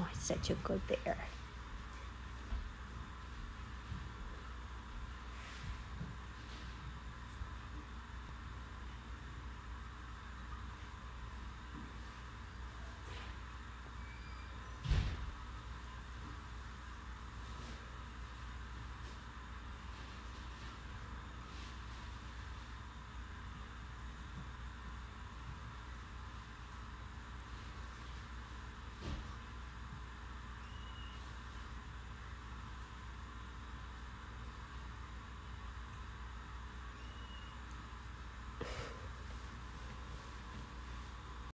Oh, such a good bear.